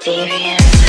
Serious.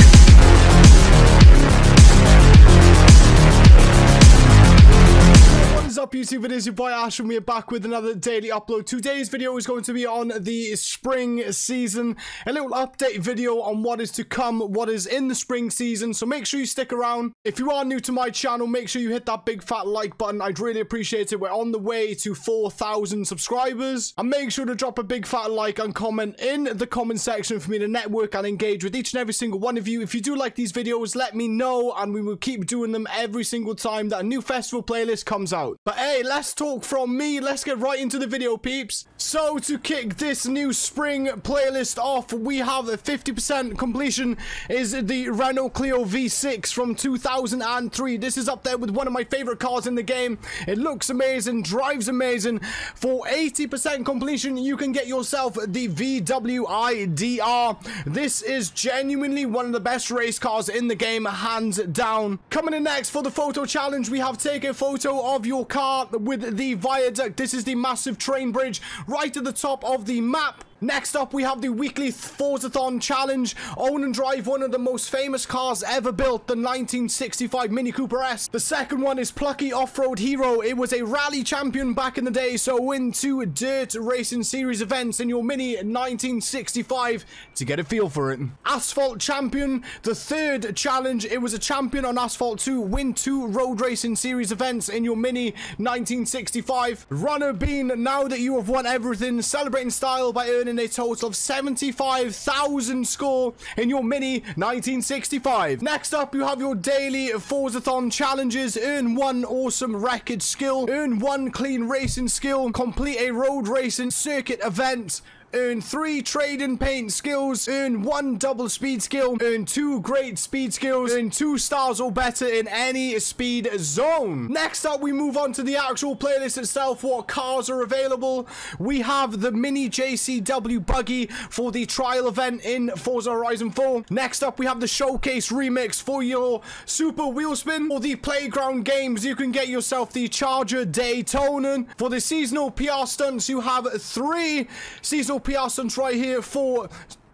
Up YouTube, it is your boy Ash and we are back with another daily upload. Today's video is going to be on the spring season, a little update video on what is to come, what is in the spring season, so make sure you stick around. If you are new to my channel, make sure you hit that big fat like button, I'd really appreciate it. We're on the way to 4,000 subscribers, and make sure to drop a big fat like and comment in the comment section for me to network and engage with each and every single one of you. If you do like these videos, let me know, and we will keep doing them every single time that a new festival playlist comes out. But hey, let's talk from me. Let's get right into the video, peeps. So to kick this new spring playlist off, we have a 50% completion is the Renault Clio V6 from 2003. This is up there with one of my favorite cars in the game. It looks amazing, drives amazing. For 80% completion, you can get yourself the VW ID.R. This is genuinely one of the best race cars in the game, hands down. Coming in next for the photo challenge, we have take a photo of your car with the viaduct. This is the massive train bridge right at the top of the map. Next up, we have the weekly Forzathon challenge. Own and drive one of the most famous cars ever built, the 1965 Mini Cooper S. The second one is Plucky Off-Road Hero. It was a rally champion back in the day, so win two dirt racing series events in your Mini 1965 to get a feel for it. Asphalt Champion, the third challenge. It was a champion on Asphalt 2. Win two road racing series events in your Mini 1965. Runner Bean, now that you have won everything, celebrating style by earning a total of 75,000 score in your Mini 1965. Next up, you have your daily Forzathon challenges. Earn one awesome record skill, earn one clean racing skill, complete a road racing circuit event, earn three trade and paint skills, earn one double speed skill, earn two great speed skills, earn two stars or better in any speed zone. Next up, we move on to the actual playlist itself, what cars are available. We have the Mini JCW buggy for the trial event in Forza Horizon 4. Next up, we have the Showcase remix for your Super Wheel Spin. For the Playground games, you can get yourself the Charger Daytona. For the seasonal PR stunts, you have three seasonal Stunts right here for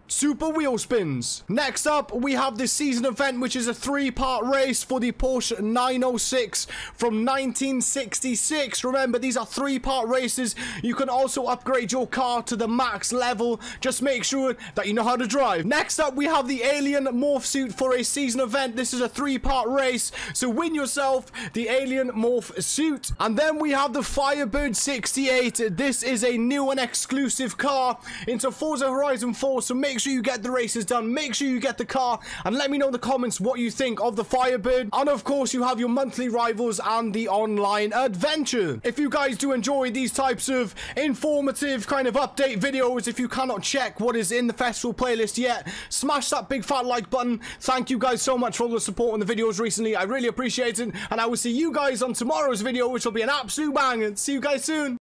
Super Wheel Spins. Next up, we have the season event, which is a three-part race for the Porsche 906 from 1966. Remember, these are three-part races. You can also upgrade your car to the max level. Just make sure that you know how to drive. Next up, we have the Alien Morph Suit for a season event. This is a three-part race, so win yourself the Alien Morph Suit. And then we have the Firebird 68. This is a new and exclusive car into Forza Horizon 4, so make Make sure you get the races done. Make sure you get the car. And let me know in the comments what you think of the Firebird. And of course, you have your monthly rivals and the online adventure. If you guys do enjoy these types of informative kind of update videos, if you cannot check what is in the festival playlist yet, smash that big fat like button. Thank you guys so much for all the support on the videos recently. I really appreciate it. And I will see you guys on tomorrow's video, which will be an absolute bang. And see you guys soon.